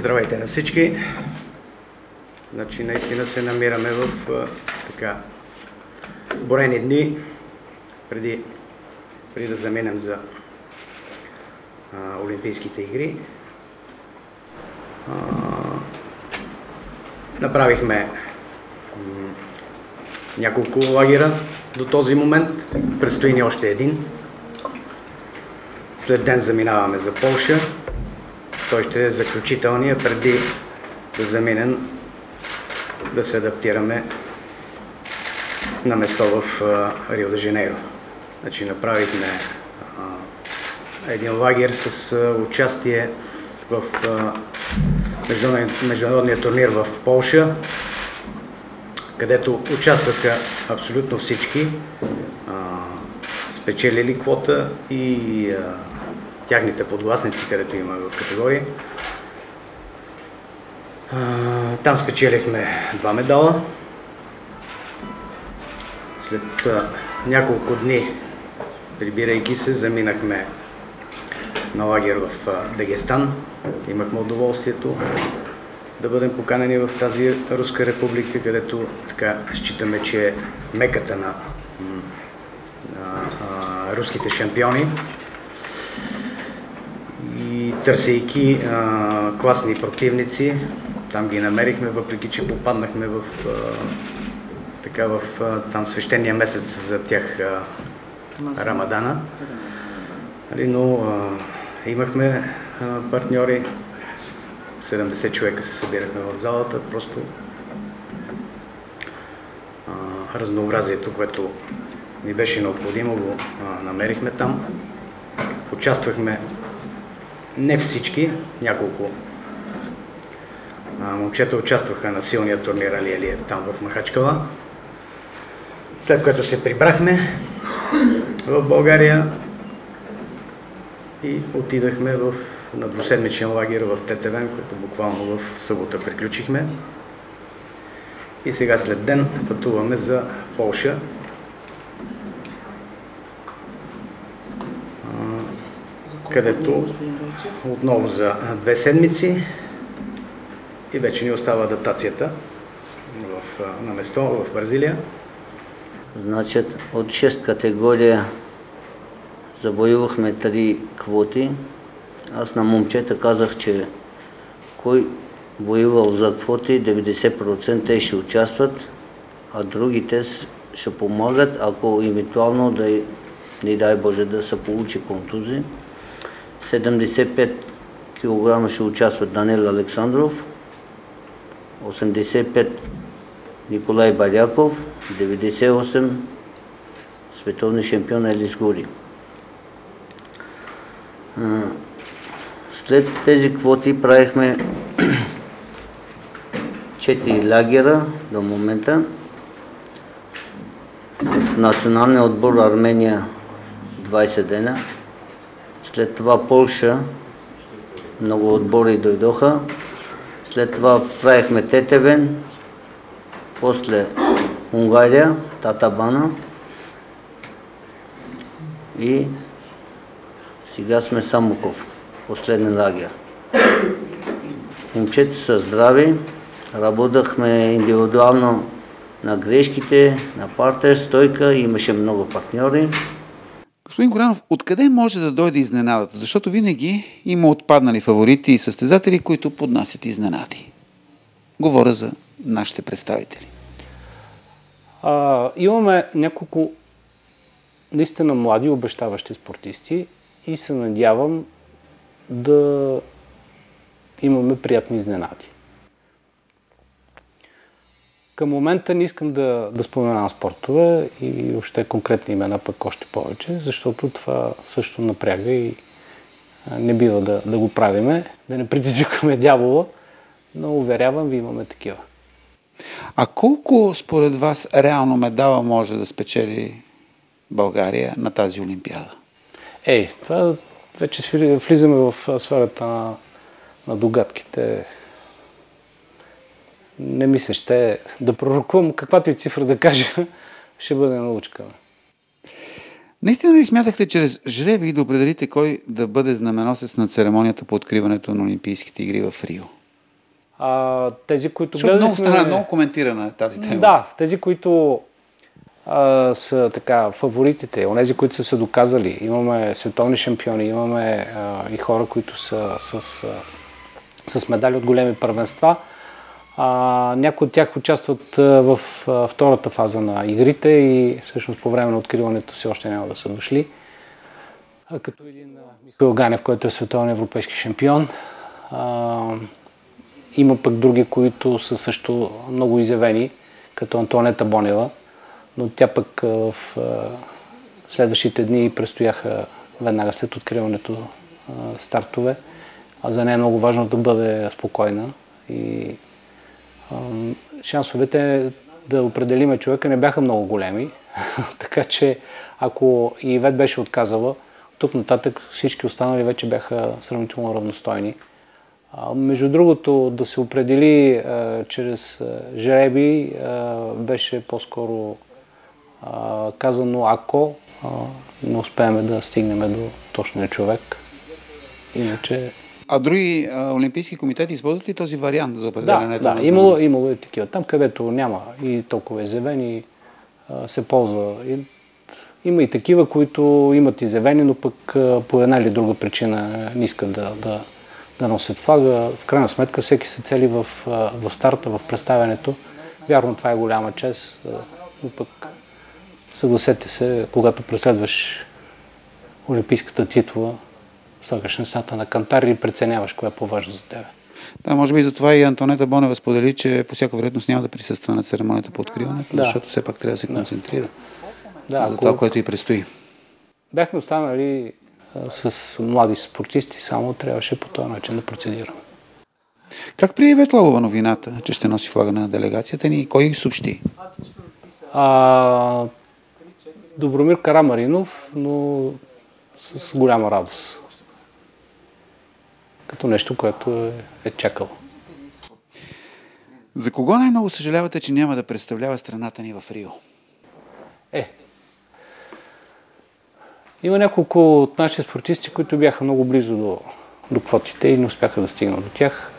Здравейте на всички! Значи наистина се намираме в а, така борени дни преди, преди да заминем за а, Олимпийските игри. А, направихме няколко лагера до този момент. Предстои ни още един. След ден заминаваме за Полша. Той ще е заключителния преди да заминем да се адаптираме на место в Рио де Жанейро. Значи направихме един лагер с участие в международния, турнир в Полша, където участваха абсолютно всички, спечелили квота и тяхните подгласници, където има в категории. Там спечелихме два медала. След няколко дни, прибирайки се, заминахме на лагер в Дагестан. Имахме удоволствието да бъдем поканени в тази Руска република, където така считаме, че е меката на, на а, руските шампиони. И търсейки а, класни противници, там ги намерихме, въпреки че попаднахме в, а, така, в а, там свещения месец за тях а, Рамадана. Нали, но а, имахме а, партньори, 70 човека се събирахме в залата, просто а, разнообразието, което ни беше необходимо, го а, намерихме там. Участвахме не всички, няколко момчета участваха на силния турнир Али Алиев там в Махачкала. След което се прибрахме в България и отидахме в, на двуседмичен лагер в Тетевен, който буквално в събота приключихме. И сега след ден пътуваме за Полша. Където отново за две седмици и вече ни остава адаптацията в, на место в Бразилия. Значит, от 6 категория завоювахме три квоти. Аз на момчета казах, че кой воювал за квоти, 90% ще участват, а другите ще помагат, ако евентуално да, не дай Боже, да се получи контузия. 75 кг ще участват Данил Александров, 85 Николай Баляков, 98 световни шампион Елис Гури. След тези квоти правихме 4 лагера до момента с националния отбор Армения 20 дена. След това Полша, много отбори дойдоха. След това правихме Тетевен, после Унгария, Татабана и сега сме Самоков, последен лагер. Момчета са здрави, работахме индивидуално на грешките, на партер, стойка, имаше много партньори. Господин Горанов, откъде може да дойде изненадата? Защото винаги има отпаднали фаворити и състезатели, които поднасят изненади. Говоря за нашите представители. А, имаме няколко наистина млади, обещаващи спортисти и се надявам да имаме приятни изненади. Към момента не искам да, да споменавам спортове и въобще конкретни имена пък още повече, защото това също напряга и не бива да, да го правиме, да не предизвикаме дявола, но уверявам ви имаме такива. А колко според вас реално медала може да спечели България на тази Олимпиада? Ей, това вече влизаме в сферата на, на догадките не ми се ще да пророкувам каквато и цифра да кажа, ще бъде научка. Наистина ли смятахте чрез жреби да определите кой да бъде знаменосец на церемонията по откриването на Олимпийските игри в Рио? А, тези, които Защото много гледали стана много коментирана тази тема. Да, тези, които а, са така фаворитите, онези, които са се доказали. Имаме световни шампиони, имаме а, и хора, които са с, а, с медали от големи първенства. А, някои от тях участват в втората фаза на игрите и всъщност по време на откриването си още няма да са дошли. А, като един Михаил Ганев, който е световен европейски шампион. А, има пък други, които са също много изявени, като Антонета Бонева, но тя пък в следващите дни предстояха веднага след откриването стартове. А за нея е много важно да бъде спокойна и шансовете да определиме човека не бяха много големи, така че ако и Ивет беше отказала, тук нататък всички останали вече бяха сравнително равностойни. А, между другото, да се определи а, чрез жреби а, беше по-скоро казано ако не успеем да стигнем до точния човек. Иначе... А други а, олимпийски комитети използват ли този вариант за определенето? Да, да имало, имало е такива. Там, където няма и толкова изявени, а, се ползва. И, има и такива, които имат изявени, но пък а, по една или друга причина не искат да, да, да носят флага. В крайна сметка всеки се цели в, в старта, в представянето. Вярно, това е голяма чест, но пък съгласете се, когато преследваш олимпийската титла, слагаш нещата на кантар и преценяваш кое е по-важно за теб. Да, може би затова и Антонета Бонева сподели, че по всяка вероятност няма да присъства на церемонията по откриването, да. защото все пак трябва да се концентрира да. за това, което и предстои. Бяхме останали с млади спортисти, само трябваше по този начин да процедирам. Как прие Ветлалова новината, че ще носи флага на делегацията ни и кой съобщи? А, Добромир Карамаринов, но с голяма радост. Като нещо, което е, е чакало. За кого най-много съжалявате, че няма да представлява страната ни в Рио? Е, има няколко от нашите спортисти, които бяха много близо до, до квотите и не успяха да стигнат до тях.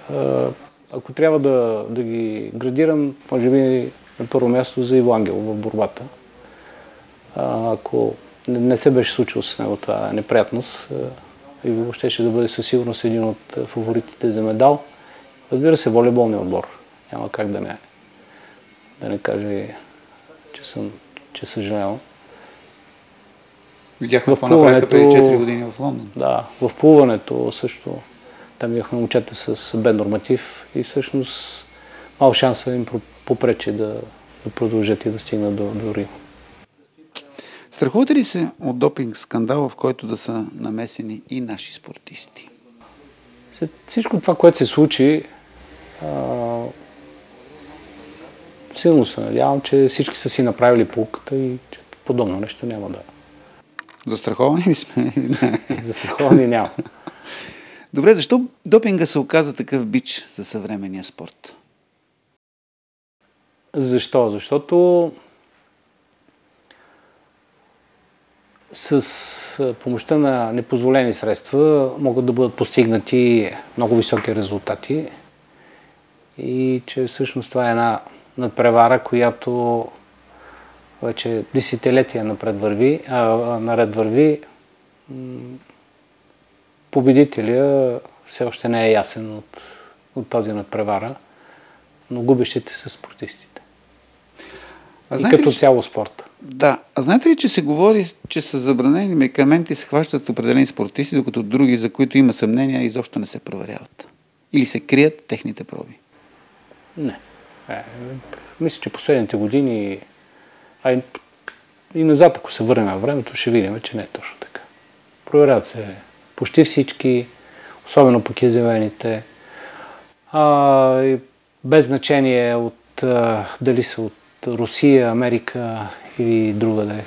Ако трябва да, да ги градирам, може би на първо място за Иво Ангел в борбата. Ако не се беше случило с него това неприятност, Иво ще да бъде със сигурност един от фаворитите за медал. Разбира се, волейболния отбор. Няма как да не, да не каже, че съм че съжалявам. Видяхме какво направиха преди 4 години в Лондон. Да, в плуването също. Там бяхме момчета с бен норматив и всъщност мал шанс да им попречи да, да продължат и да стигнат до, до Рим. Страхувате ли се от допинг скандал, в който да са намесени и наши спортисти? След всичко това, което се случи, а, силно се надявам, че всички са си направили полуката и че подобно нещо няма да, Застраховани ли сме? Застраховани няма. Добре, защо допинга се оказа такъв бич за съвременния спорт? Защо? Защото с помощта на непозволени средства могат да бъдат постигнати много високи резултати и че всъщност това е една надпревара, която вече десетилетия напред върви, а, наред върви, победителя все още не е ясен от, от тази надпревара, но губещите са спортистите. А и като ли, цяло спорта. Да. А знаете ли, че се говори, че са забранени медикаменти се хващат определени спортисти, докато други, за които има съмнения, изобщо не се проверяват? Или се крият техните проби? Не. Е, мисля, че последните години а и, и назад, ако се върнем във времето, ще видим, че не е точно така. Проверяват се почти всички, особено пък изявените. А, без значение от а, дали са от Русия, Америка или друга да е.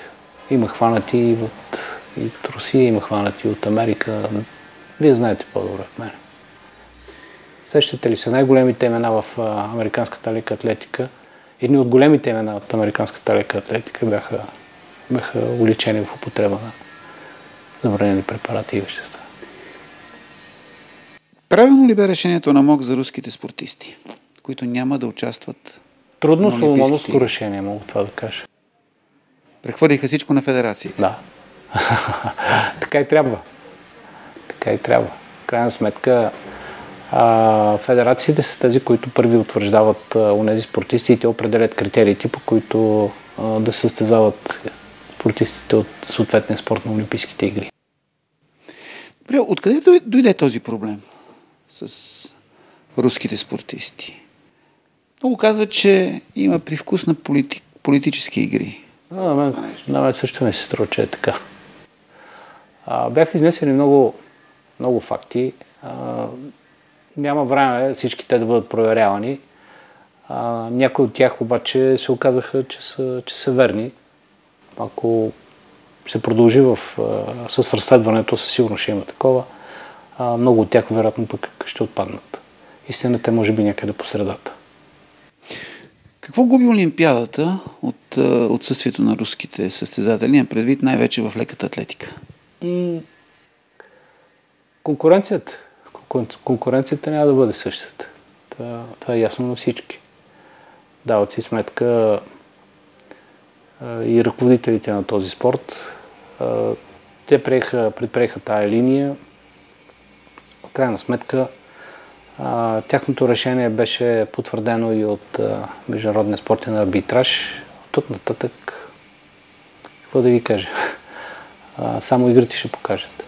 Има хванати и от, и от Русия, има хванати от Америка. Вие знаете по-добре от мен. Сещате ли се най-големите имена в американската лека атлетика – едни от големите имена от американската лека атлетика бяха, бяха уличени в употреба на забранени препарати и вещества. Правилно ли бе решението на МОК за руските спортисти, които няма да участват Трудно соломоновско решение, мога това да кажа. Прехвърлиха всичко на федерациите. Да. така и трябва. Така и трябва. Крайна сметка, а, федерациите са тези, които първи утвърждават а, унези спортисти и те определят критериите, по които а, да състезават спортистите от съответния спорт на Олимпийските игри. Добре, откъде дой- дойде този проблем с руските спортисти? Много казват, че има привкус на полити... политически игри. На мен, на мен също ми се струва, че е така. А, бяха изнесени много, много факти. А, няма време всички те да бъдат проверявани. А, някои от тях обаче се оказаха, че са, че са верни. Ако се продължи в, а, с разследването, със сигурност ще има такова. А, много от тях вероятно пък ще отпаднат. Истината е може би някъде по средата. Какво губи Олимпиадата от а, отсъствието на руските състезатели? Предвид най-вече в леката атлетика. Конкуренцията. Конкурен- Конкуренцията няма да бъде същата. Това, е ясно на всички. Дават си сметка а, и ръководителите на този спорт. А, Те приеха, предприеха тая линия. В крайна сметка а, тяхното решение беше потвърдено и от а, Международния спортен арбитраж. От тук нататък, какво да ви кажа? А, само игрите ще покажат.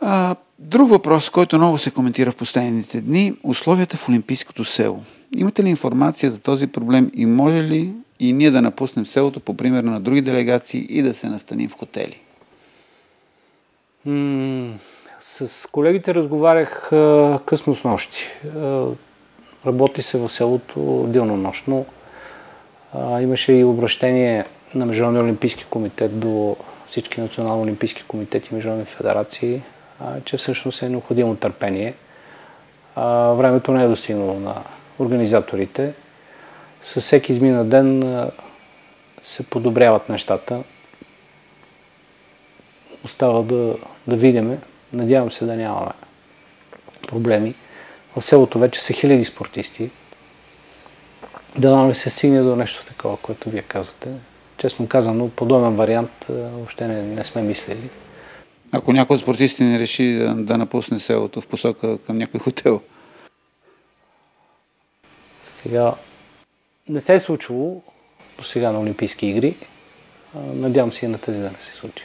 А, друг въпрос, който много се коментира в последните дни – условията в Олимпийското село. Имате ли информация за този проблем и може ли и ние да напуснем селото по пример на други делегации и да се настаним в хотели? М, С колегите разговарях а, късно с нощи. А, Работи се в селото денонощно. А, Имаше и обращение на Международния олимпийски комитет до всички национални олимпийски комитети и международни федерации, че всъщност е необходимо търпение. Времето не е достигнало на организаторите. С всеки измина ден се подобряват нещата остава да, да видиме. Надявам се да нямаме проблеми. В селото вече са хиляди спортисти. Да не се стигне до нещо такова, което вие казвате. Честно казано, подобен вариант въобще не, не сме мислили. Ако някой от спортистите не реши да, да напусне селото в посока към някой хотел, Сега не се е случвало до сега на Олимпийски игри. Надявам се и на тези да не се случи.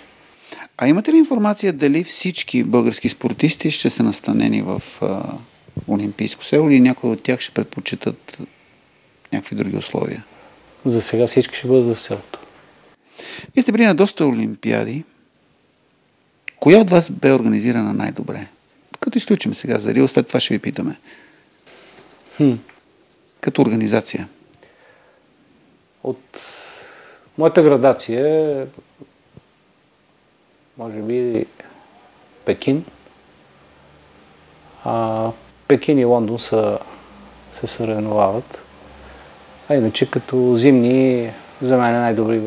А имате ли информация дали всички български спортисти ще са настанени в а, Олимпийско село или някои от тях ще предпочитат някакви други условия? За сега всички ще бъдат в селото. Вие сте били на доста олимпиади. Коя от вас бе организирана най-добре? Като изключим сега за Рио, след това ще ви питаме. Хм. Като организация. От моята градация може би, Пекин. А Пекин и Лондон са, се съревновават. А иначе като зимни, за мен най-добри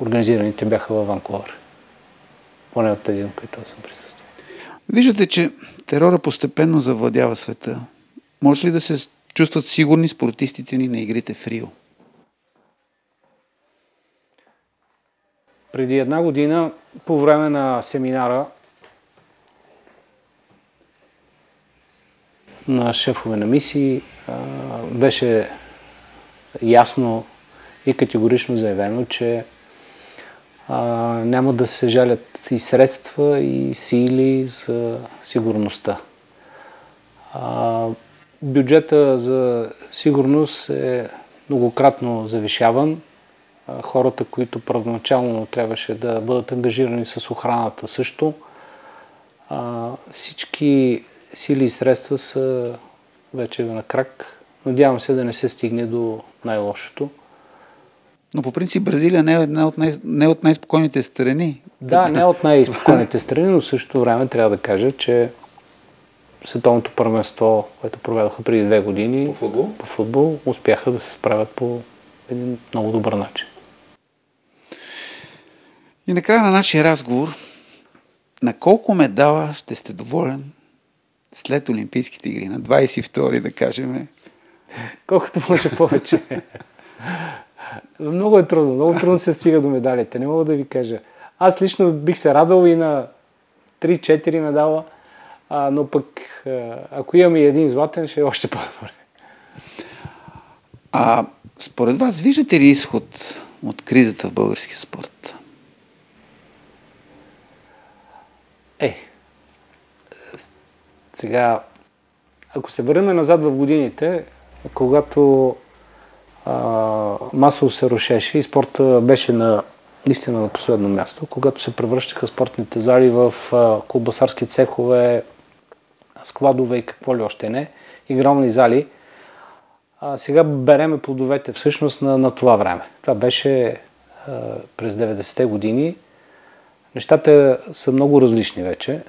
организираните бяха във Ванкувър. Поне от тези, на които съм присъствал. Виждате, че терора постепенно завладява света. Може ли да се чувстват сигурни спортистите ни на игрите в Рио? Преди една година, по време на семинара на шефове на мисии, беше ясно и категорично заявено, че няма да се жалят и средства, и сили за сигурността. Бюджета за сигурност е многократно завишаван. Хората, които първоначално трябваше да бъдат ангажирани с охраната също. А, всички сили и средства са вече на крак. Надявам се да не се стигне до най-лошото. Но по принцип Бразилия не е една от, най- не е от най-спокойните страни. Да, не от най-спокойните страни, но в същото време трябва да кажа, че световното първенство, което проведоха преди две години По футбол? по футбол успяха да се справят по един много добър начин. И накрая на нашия разговор, на колко медала ще сте доволен след Олимпийските игри, на 22 да кажем? Колкото може повече. много е трудно. Много трудно се стига до медалите. Не мога да ви кажа. Аз лично бих се радвал и на 3-4 медала, а, но пък ако имаме и един златен, ще е още по-добре. А според вас виждате ли изход от кризата в българския спорт? Е, сега, ако се върнем назад в годините, когато а, масово се рушеше и спорта беше на наистина на последно място, когато се превръщаха спортните зали в а, колбасарски цехове, складове и какво ли още не, игрални зали, а, сега береме плодовете всъщност на, на това време. Това беше а, през 90-те години. Нещата са много различни вече.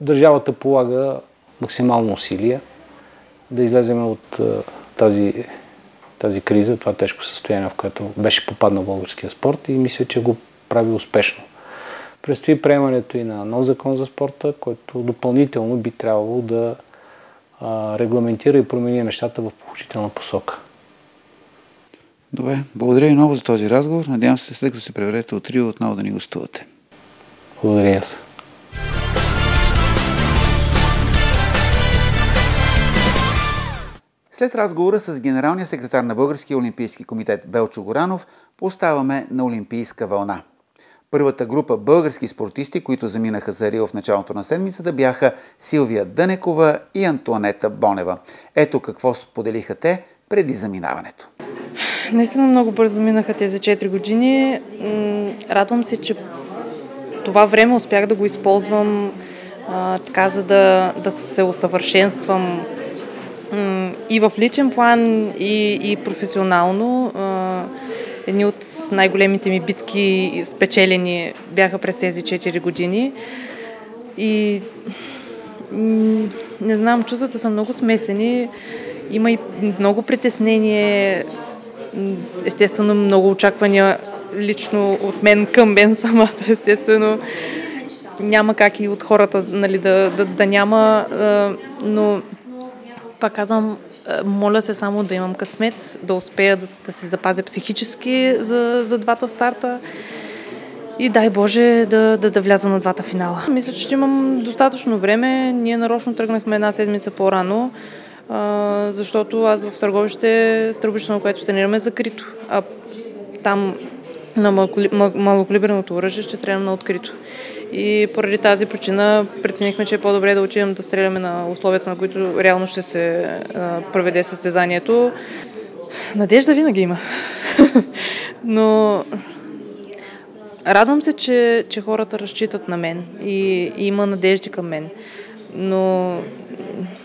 Държавата полага максимално усилия да излезем от тази, тази криза, това тежко състояние, в което беше попаднал българския спорт и мисля, че го прави успешно. Предстои приемането и на нов закон за спорта, който допълнително би трябвало да регламентира и промени нещата в положителна посока. Добре, благодаря и много за този разговор. Надявам се след като се преведете от Рио отново да ни гостувате. Благодаря аз. След разговора с генералния секретар на Българския олимпийски комитет Белчо Горанов, оставаме на олимпийска вълна. Първата група български спортисти, които заминаха за Рио в началото на седмицата, бяха Силвия Дънекова и Антуанета Бонева. Ето какво споделиха те преди заминаването. Наистина много бързо минаха тези 4 години. Радвам се, че това време успях да го използвам а, така, за да, да се усъвършенствам и в личен план, и, и професионално. Едни от най-големите ми битки спечелени бяха през тези 4 години. И не знам, чувствата са много смесени. Има и много притеснение, естествено много очаквания лично от мен към мен самата, естествено. Няма как и от хората нали, да, да, да няма, но пак казвам, моля се само да имам късмет, да успея да, да се запазя психически за, за двата старта и дай Боже да, да, да вляза на двата финала. Мисля, че имам достатъчно време. Ние нарочно тръгнахме една седмица по-рано, защото аз в търговище, стърбището, на което тренираме, е закрито. А там на малокалиберното оръжие ще стрелям на открито. И поради тази причина преценихме, че е по-добре да отидем да стреляме на условията, на които реално ще се а, проведе състезанието. Надежда винаги има. Но радвам се, че, че хората разчитат на мен и, и има надежди към мен. Но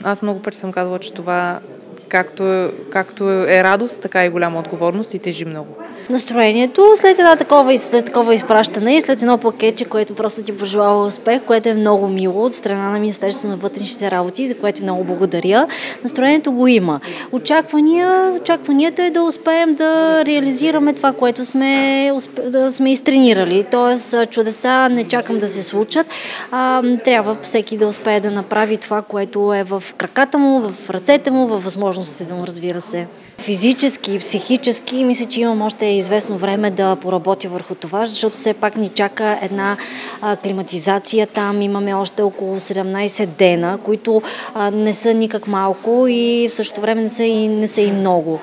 аз много пъти съм казвала, че това както, както е радост, така и голяма отговорност и тежи много настроението след една такова, след такова изпращане и след едно пакетче, което просто ти пожелава успех, което е много мило от страна на Министерството на вътрешните работи, за което много благодаря. Настроението го има. Очаквания, очакванията е да успеем да реализираме това, което сме, да сме изтренирали. Тоест чудеса не чакам да се случат. А, трябва всеки да успее да направи това, което е в краката му, в ръцете му, във възможностите му, разбира се. Физически психически мисля, че имам още известно време да поработя върху това, защото все пак ни чака една климатизация там. Имаме още около 17 дена, които не са никак малко и в същото време не са и, не са и много.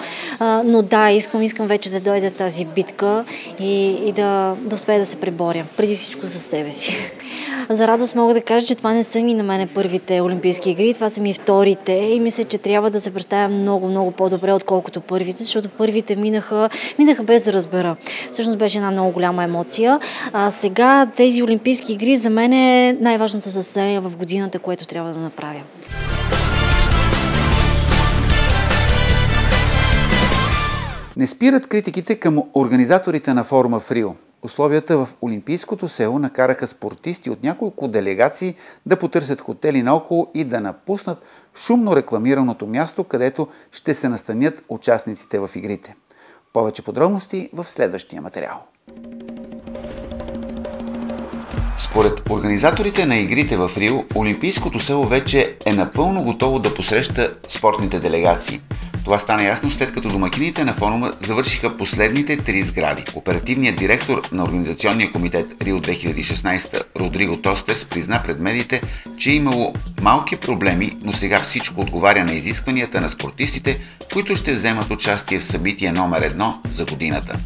Но да, искам, искам вече да дойде тази битка и, и да, да успея да се преборя. Преди всичко за себе си. За радост мога да кажа, че това не са ми на мене първите Олимпийски игри, това са ми вторите и мисля, че трябва да се представя много, много по-добре, отколкото първите, защото първите минаха, минаха без да разбера. Всъщност беше една много голяма емоция. А сега тези Олимпийски игри за мен е най-важното състояние в годината, което трябва да направя. Не спират критиките към организаторите на форума в Рио. Условията в Олимпийското село накараха спортисти от няколко делегации да потърсят хотели наоколо и да напуснат шумно рекламираното място, където ще се настанят участниците в игрите. Повече подробности в следващия материал. Според организаторите на игрите в Рио, Олимпийското село вече е напълно готово да посреща спортните делегации. Това стана ясно след като домакините на форума завършиха последните три сгради. Оперативният директор на Организационния комитет Рио 2016 Родриго Тостерс призна пред медиите, че е имало малки проблеми, но сега всичко отговаря на изискванията на спортистите, които ще вземат участие в събитие номер едно за годината.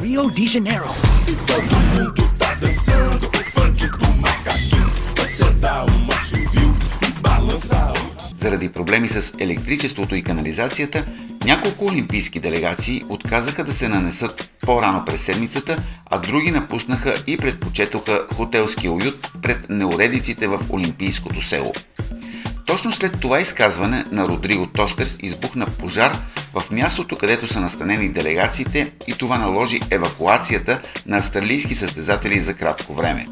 Rio de Janeiro. Заради проблеми с електричеството и канализацията, няколко олимпийски делегации отказаха да се нанесат по-рано през седмицата, а други напуснаха и предпочетоха хотелския уют пред неуредиците в Олимпийското село. Точно след това изказване на Родриго Тостерс избухна пожар в мястото, където са настанени делегациите и това наложи евакуацията на австралийски състезатели за кратко време.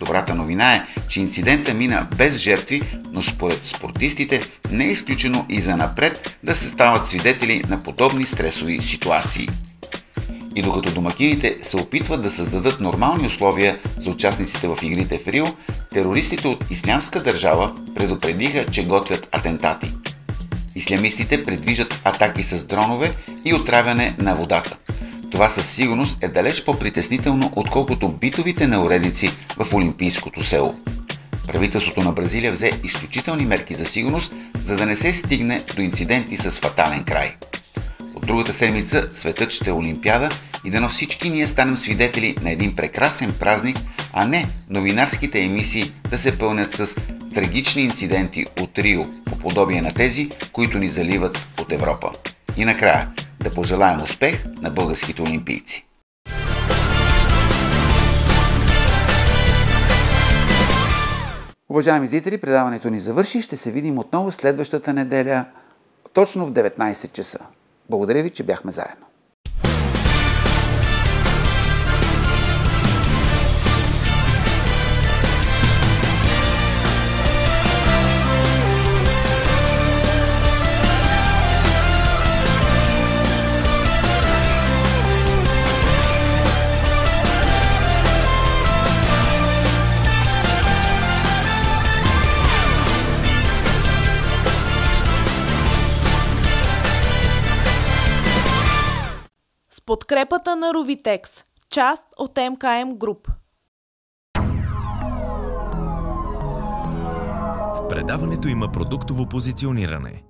Добрата новина е, че инцидента мина без жертви, но според спортистите не е изключено и за напред да се стават свидетели на подобни стресови ситуации. И докато домакините се опитват да създадат нормални условия за участниците в игрите в Рио, терористите от Ислямска държава предупредиха, че готвят атентати. Ислямистите предвижат атаки с дронове и отравяне на водата. Това със сигурност е далеч по-притеснително, отколкото битовите неуредици в Олимпийското село. Правителството на Бразилия взе изключителни мерки за сигурност, за да не се стигне до инциденти с фатален край. От другата седмица светът ще е Олимпиада и да на всички ние станем свидетели на един прекрасен празник, а не новинарските емисии да се пълнят с трагични инциденти от Рио, по подобие на тези, които ни заливат от Европа. И накрая, да пожелаем успех на българските олимпийци. Уважаеми зрители, предаването ни завърши. Ще се видим отново следващата неделя, точно в 19 часа. Благодаря ви, че бяхме заедно. Подкрепата на Ровитекс, част от МКМ Груп. В предаването има продуктово позициониране.